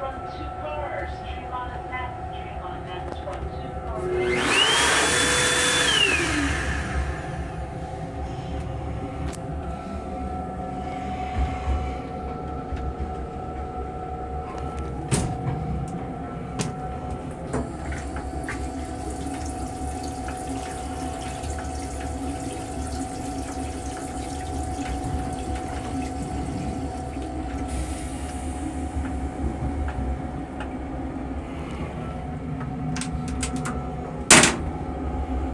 front